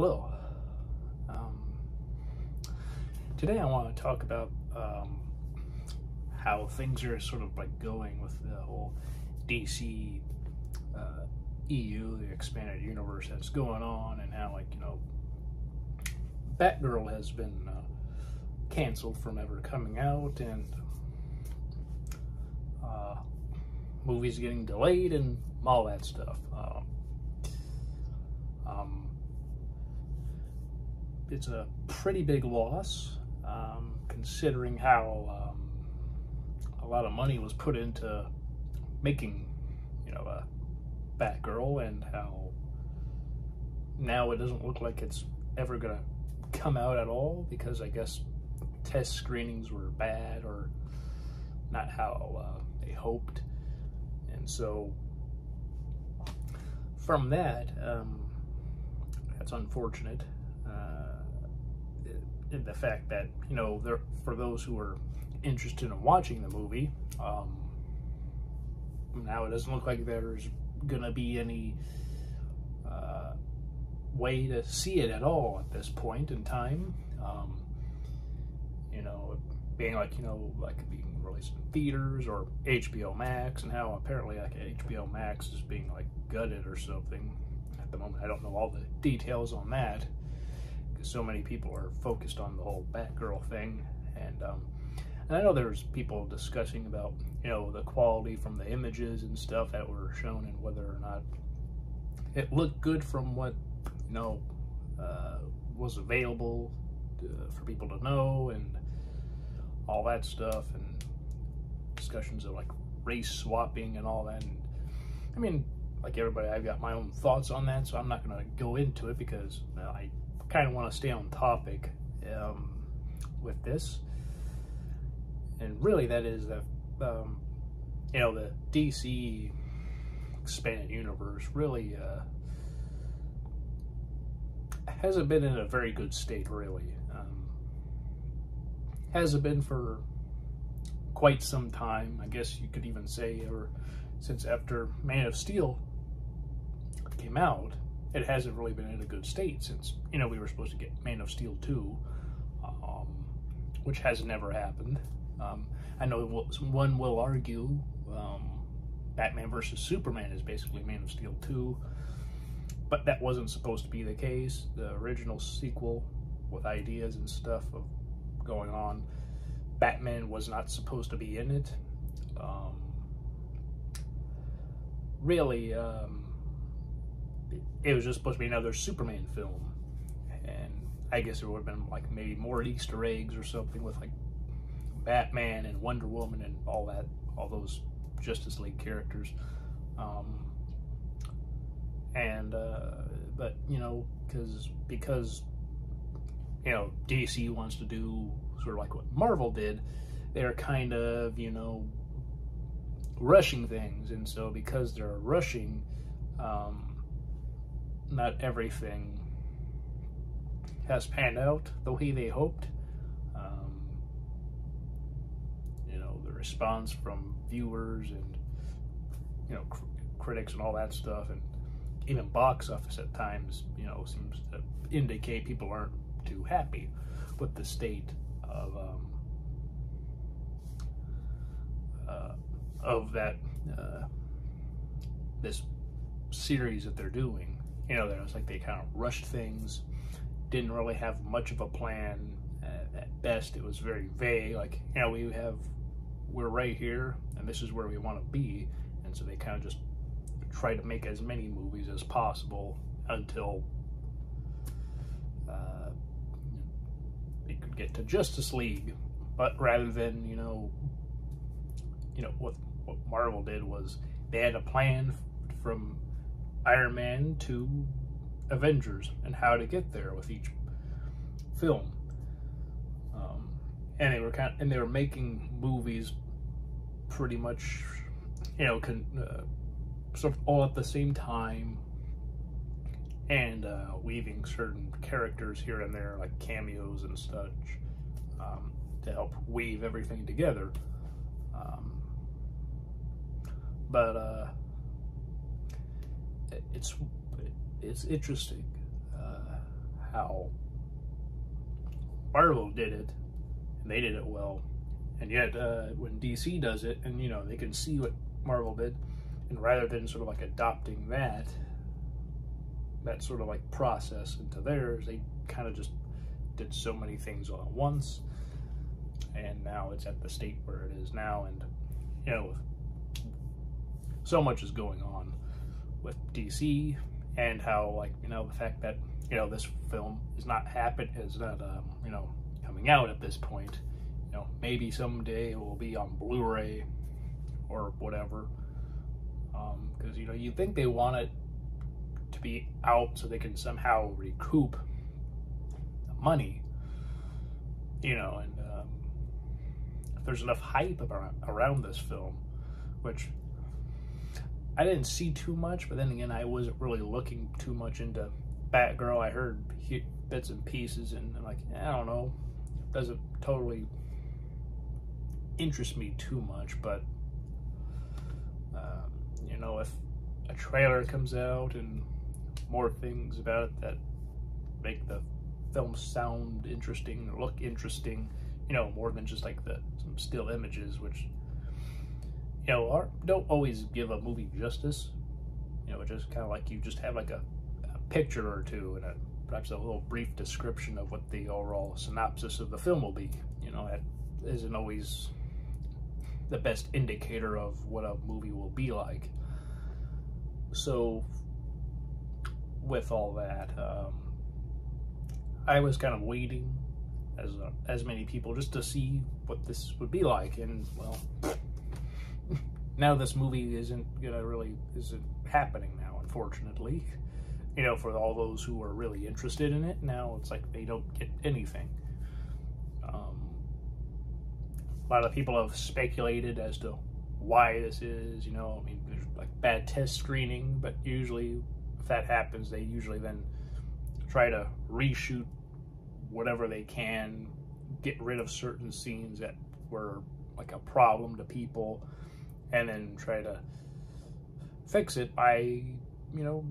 Hello. Um, today I want to talk about um, how things are sort of like going with the whole DC uh, EU, the expanded universe that's going on, and how, like, you know, Batgirl has been uh, canceled from ever coming out, and uh, movies getting delayed, and all that stuff. Um, um, it's a pretty big loss, um, considering how um, a lot of money was put into making, you know, a Batgirl, and how now it doesn't look like it's ever gonna come out at all because I guess test screenings were bad or not how uh, they hoped, and so from that, um, that's unfortunate. Uh, in the fact that you know, there for those who are interested in watching the movie, um, now it doesn't look like there's gonna be any uh, way to see it at all at this point in time. Um, you know, being like you know, like being released in theaters or HBO Max, and how apparently like HBO Max is being like gutted or something at the moment. I don't know all the details on that so many people are focused on the whole Batgirl thing, and um, and I know there's people discussing about you know the quality from the images and stuff that were shown and whether or not it looked good from what you know uh, was available uh, for people to know and all that stuff and discussions of like race swapping and all that. And I mean, like everybody, I've got my own thoughts on that, so I'm not going to go into it because uh, I kind of want to stay on topic um, with this. And really, that is that, um, you know, the DC expanded universe really uh, hasn't been in a very good state, really. Um, hasn't been for quite some time. I guess you could even say ever since after Man of Steel came out, it hasn't really been in a good state since, you know, we were supposed to get Man of Steel 2, um, which has never happened. Um, I know one will argue um, Batman versus Superman is basically Man of Steel 2, but that wasn't supposed to be the case. The original sequel with ideas and stuff of going on, Batman was not supposed to be in it. Um, really, um, it was just supposed to be another Superman film. And I guess there would have been like maybe more Easter eggs or something with like Batman and Wonder Woman and all that, all those Justice League characters. Um, and, uh, but, you know, because, because, you know, DC wants to do sort of like what Marvel did, they're kind of, you know, rushing things. And so because they're rushing, um, not everything has panned out the way they hoped. Um, you know, the response from viewers and, you know, cr critics and all that stuff, and even box office at times, you know, seems to indicate people aren't too happy with the state of um, uh, of that uh, this series that they're doing you know, there was like they kind of rushed things, didn't really have much of a plan. at best, it was very vague. Like, you know, we have, we're right here, and this is where we want to be. And so they kind of just try to make as many movies as possible until uh, they could get to Justice League. But rather than, you know, you know, what, what Marvel did was they had a plan from Iron Man to Avengers and how to get there with each film. Um, and they were kind of, and they were making movies pretty much, you know, con, uh, sort of all at the same time, and uh, weaving certain characters here and there, like cameos and such, um, to help weave everything together. Um, but uh, it's it's interesting uh, how Marvel did it, and they did it well, and yet uh, when DC does it, and you know they can see what Marvel did, and rather than sort of like adopting that, that sort of like process into theirs, they kind of just did so many things all at once, and now it's at the state where it is now, and you know, so much is going on with DC and how like you know the fact that you know this film is not happen is not um, you know coming out at this point. You know maybe someday it will be on blu-ray or whatever. Because um, you know you think they want it to be out so they can somehow recoup the money you know and um, if there's enough hype around this film which I didn't see too much, but then again, I wasn't really looking too much into Batgirl. I heard bits and pieces, and I'm like, I don't know, doesn't totally interest me too much. But um, you know, if a trailer comes out and more things about it that make the film sound interesting look interesting, you know, more than just like the some still images, which you know, don't always give a movie justice. You know, just kind of like you just have like a, a picture or two and a, perhaps a little brief description of what the overall synopsis of the film will be. You know, that isn't always the best indicator of what a movie will be like. So, with all that, um, I was kind of waiting, as uh, as many people, just to see what this would be like, and well, now this movie isn't gonna really isn't happening now, unfortunately. You know, for all those who are really interested in it, now it's like they don't get anything. Um, a lot of people have speculated as to why this is. You know, I mean, there's like bad test screening, but usually if that happens, they usually then try to reshoot whatever they can, get rid of certain scenes that were like a problem to people and then try to fix it by, you know,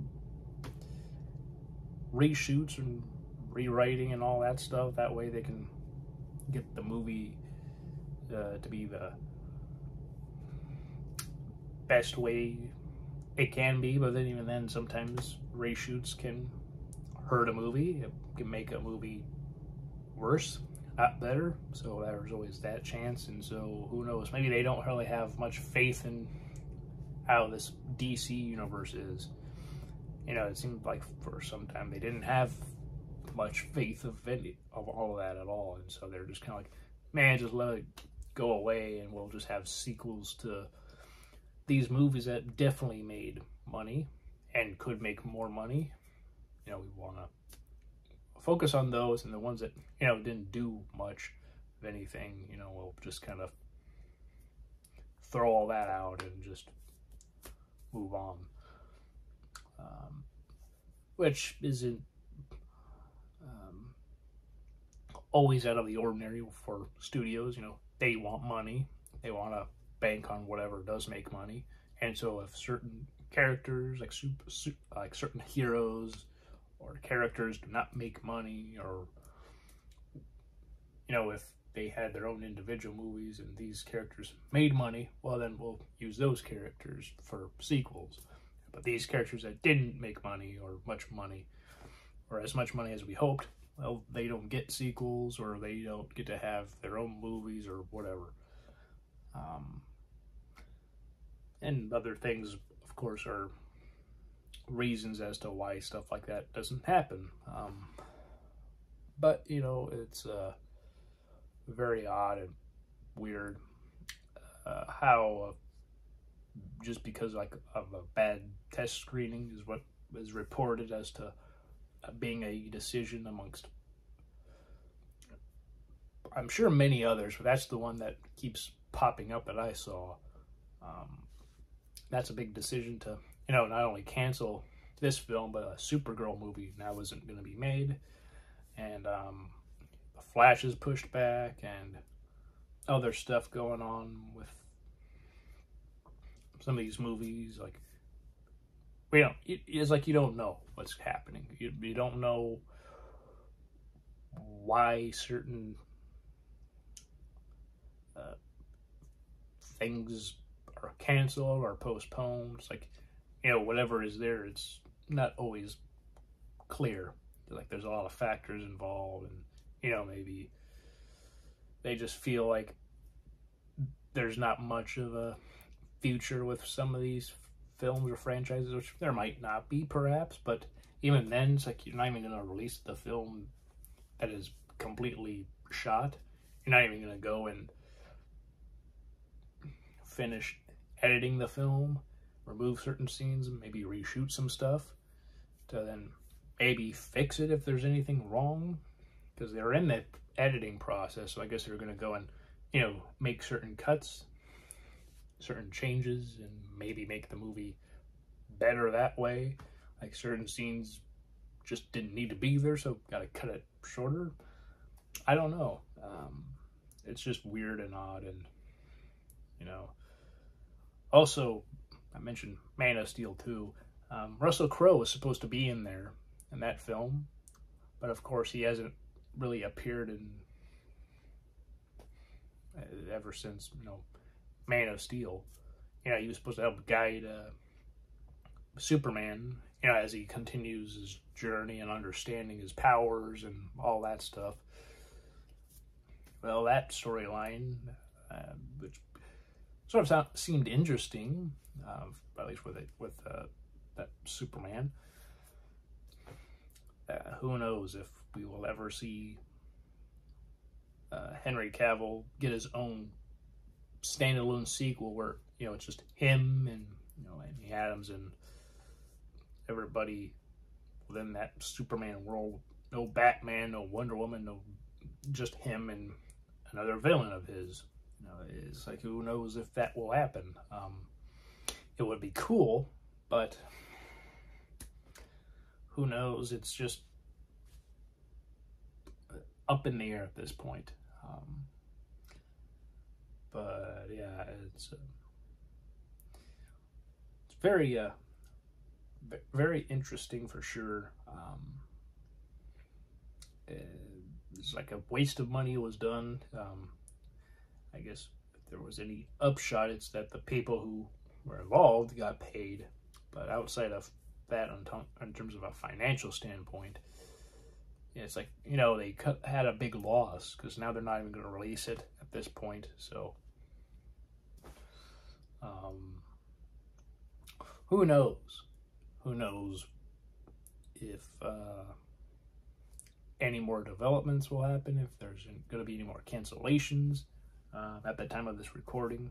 reshoots and rewriting and all that stuff. That way they can get the movie uh, to be the best way it can be. But then even then, sometimes reshoots can hurt a movie. It can make a movie worse not better. So there's always that chance. And so who knows? Maybe they don't really have much faith in how this DC universe is. You know, it seemed like for some time they didn't have much faith of any of all of that at all. And so they're just kind of like, man, just let it go away and we'll just have sequels to these movies that definitely made money and could make more money. You know, we want to focus on those and the ones that, you know, didn't do much of anything, you know, we'll just kind of throw all that out and just move on. Um, which isn't um, always out of the ordinary for studios. You know, they want money, they want to bank on whatever does make money, and so if certain characters like super, like certain heroes or characters do not make money or you know if they had their own individual movies and these characters made money well then we'll use those characters for sequels. But these characters that didn't make money or much money or as much money as we hoped well they don't get sequels or they don't get to have their own movies or whatever. Um, and other things of course are reasons as to why stuff like that doesn't happen. Um, but, you know, it's uh, very odd and weird uh, how uh, just because like of a bad test screening is what is reported as to uh, being a decision amongst I'm sure many others, but that's the one that keeps popping up that I saw. Um, that's a big decision to you know, not only cancel this film, but a Supergirl movie now wasn't going to be made. And um, The Flash is pushed back and other stuff going on with some of these movies. Like, you know, it's like you don't know what's happening. You, you don't know why certain uh, things are canceled or postponed. It's like, you know, whatever is there, it's not always clear. Like there's a lot of factors involved, and you know maybe they just feel like there's not much of a future with some of these films or franchises, which there might not be, perhaps. But even then, it's like you're not even going to release the film that is completely shot. You're not even going to go and finish editing the film, remove certain scenes, maybe reshoot some stuff to then maybe fix it if there's anything wrong because they're in the editing process. So I guess they're going to go and, you know, make certain cuts, certain changes, and maybe make the movie better that way. Like certain scenes just didn't need to be there, so got to cut it shorter. I don't know. Um, it's just weird and odd, and you know. Also, I mentioned Man of Steel 2. Um, Russell Crowe was supposed to be in there in that film, but of course he hasn't really appeared in uh, ever since you know Man of Steel. You know, he was supposed to help guide uh, Superman, you know, as he continues his journey and understanding his powers and all that stuff. Well, that storyline, uh, which sort of sound, seemed interesting, at least with it, with uh, that Superman. Uh, who knows if we will ever see uh, Henry Cavill get his own standalone sequel where you know it's just him and you know Amy Adams and everybody within that Superman world. No Batman, no Wonder Woman, no just him and another villain of his. You know, it's like who knows if that will happen. Um, it would be cool, but who knows? It's just up in the air at this point. Um, but yeah, it's uh, it's very uh, very interesting for sure. Um, it's like a waste of money was done. Um, I guess if there was any upshot, it's that the people who were involved got paid. But outside of that in terms of a financial standpoint. It's like, you know, they had a big loss because now they're not even going to release it at this point. So, um, who knows? Who knows if uh, any more developments will happen, if there's going to be any more cancellations uh, at the time of this recording.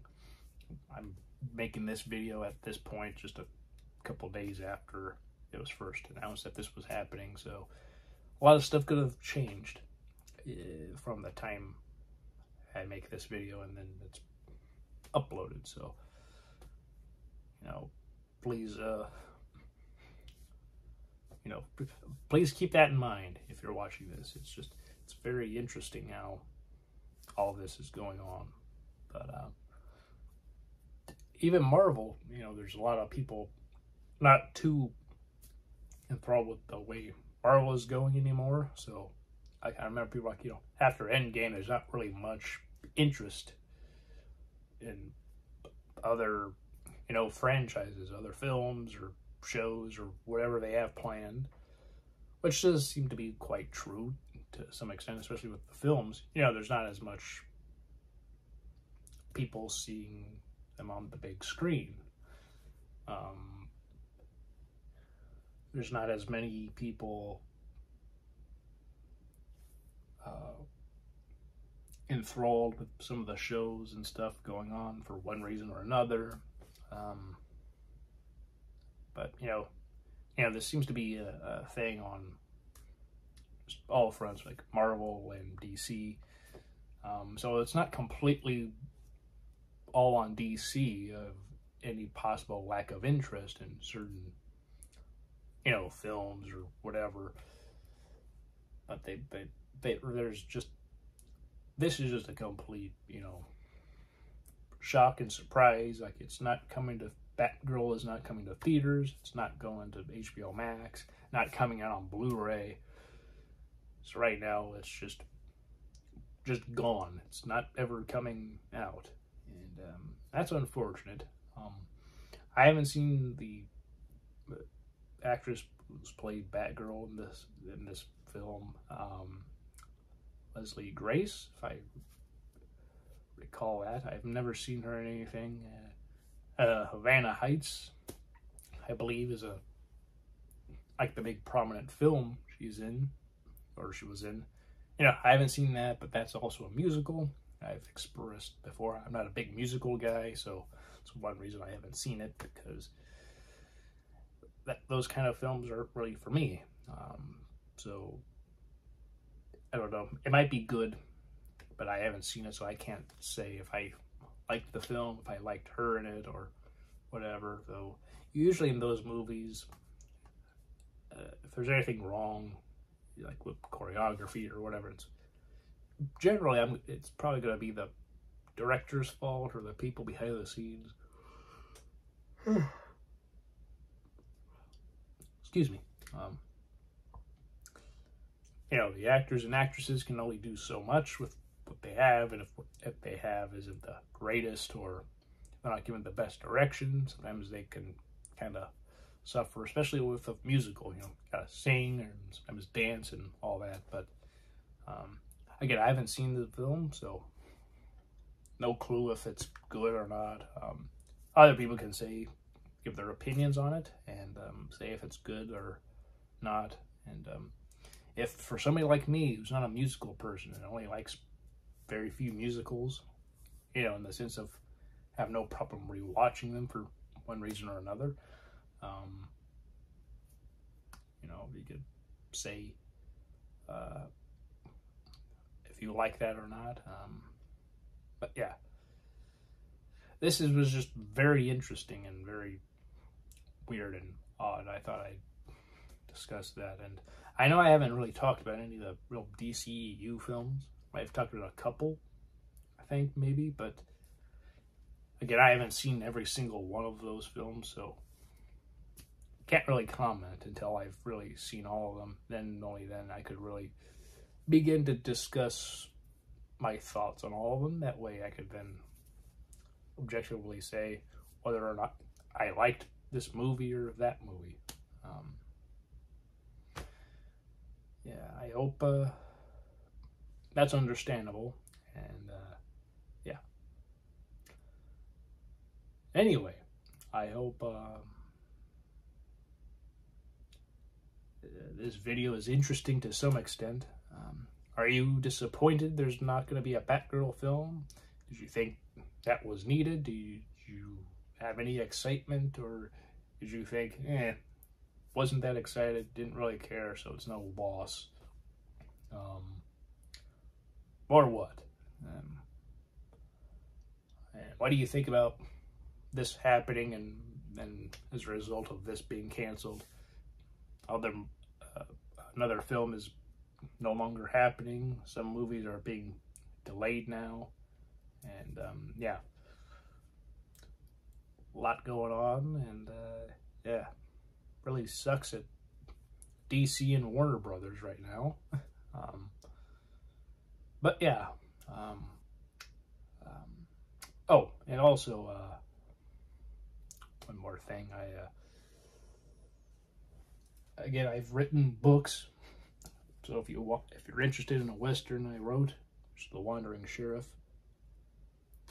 I'm making this video at this point just a couple days after it was first announced that this was happening. So a lot of stuff could have changed uh, from the time I make this video and then it's uploaded. So, you know, please, uh, you know, please keep that in mind if you're watching this. It's just, it's very interesting how all this is going on. But, uh, even Marvel, you know, there's a lot of people not too enthralled with the way Marvel is going anymore. So I, I remember people like, you know, after Endgame, there's not really much interest in other, you know, franchises, other films or shows or whatever they have planned, which does seem to be quite true to some extent, especially with the films. You know, there's not as much people seeing them on the big screen. Um, there's not as many people uh, enthralled with some of the shows and stuff going on for one reason or another. Um, but you know, you know, this seems to be a, a thing on all fronts, like Marvel and DC. Um, so it's not completely all on DC of any possible lack of interest in certain you know, films or whatever. But they, they, they, there's just, this is just a complete, you know, shock and surprise. Like it's not coming to, Batgirl is not coming to theaters. It's not going to HBO Max, not coming out on Blu-ray. So right now it's just just gone. It's not ever coming out, and um, that's unfortunate. Um, I haven't seen the uh, actress who's played Batgirl in this in this film, um, Leslie Grace, if I recall that. I've never seen her in anything. Uh, uh, Havana Heights, I believe, is a like the big prominent film she's in, or she was in. You know, I haven't seen that, but that's also a musical. I've expressed before. I'm not a big musical guy, so it's one reason I haven't seen it because that those kind of films are really for me. Um, so I don't know. It might be good, but I haven't seen it, so I can't say if I liked the film, if I liked her in it, or whatever. Though usually in those movies, uh, if there's anything wrong, like with choreography or whatever, it's generally I'm. It's probably going to be the director's fault or the people behind the scenes. Excuse me. Um, you know, the actors and actresses can only do so much with what they have, and if what they have isn't the greatest or they're not given the best direction, sometimes they can kind of suffer, especially with a musical. You know, gotta sing and sometimes dance and all that. But um, again, I haven't seen the film, so no clue if it's good or not. Um, other people can say, give their opinions on it, and um, say if it's good or not. And um, if for somebody like me who's not a musical person and only likes very few musicals, you know, in the sense of have no problem rewatching them for one reason or another, um, you know, you could say uh, if you like that or not. Um, but yeah, this is, was just very interesting and very weird and odd. I thought I'd discuss that. And I know I haven't really talked about any of the real DCEU films. I've talked about a couple, I think, maybe, but again, I haven't seen every single one of those films, so can't really comment until I've really seen all of them. Then only then I could really begin to discuss my thoughts on all of them. That way I could then objectively say whether or not I liked this movie or that movie. Um, yeah, I hope uh, that's understandable. And uh, yeah. Anyway, I hope uh, this video is interesting to some extent. Um, are you disappointed there's not going to be a Batgirl film? Did you think that was needed? Do you, you have any excitement or did you think, eh, wasn't that excited, didn't really care, so it's no loss. Um, or what? Um, what do you think about this happening and, and as a result of this being canceled? Other, uh, another film is no longer happening. Some movies are being delayed now. And um, yeah, a lot going on. And uh, yeah really sucks at DC and Warner Brothers right now. Um, but yeah. Um, um, oh, and also uh, one more thing. I uh, again, I've written books. So if you if you're interested in a western I wrote, it's The Wandering Sheriff.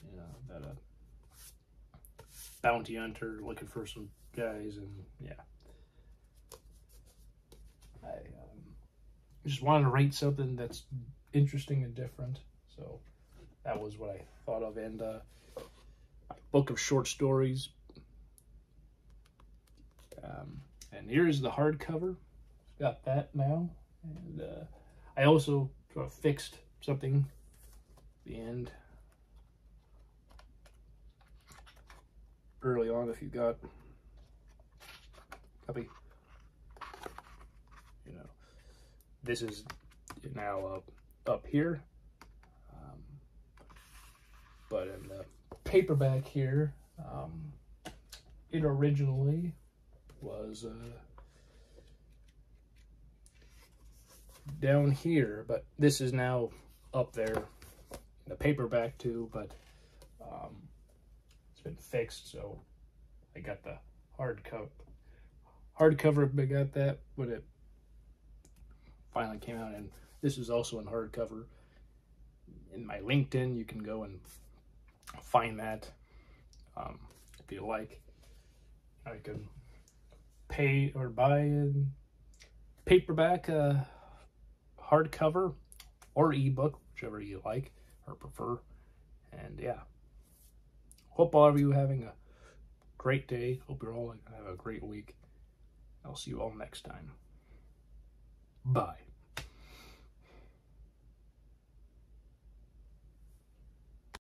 You know, that uh, bounty hunter looking for some guys and yeah. I um, just wanted to write something that's interesting and different. So that was what I thought of. And uh, book of short stories. Um, and here's the hardcover. Got that now. And uh, I also sort of fixed something. The end. Early on if you got copy. You know, this is now up, up here. Um, but in the paperback here, um, it originally was uh, down here, but this is now up there, the paperback too, but um, it's been fixed, so I got the hard hardcover. Hardcover, I got that when it finally came out, and this is also in hardcover. In my LinkTree, you can go and find that um, if you like. I can pay or buy a paperback, uh, hardcover, or ebook, whichever you like or prefer. And yeah, hope all of you having a great day. Hope you're all have a great week. I'll see you all next time. Bye.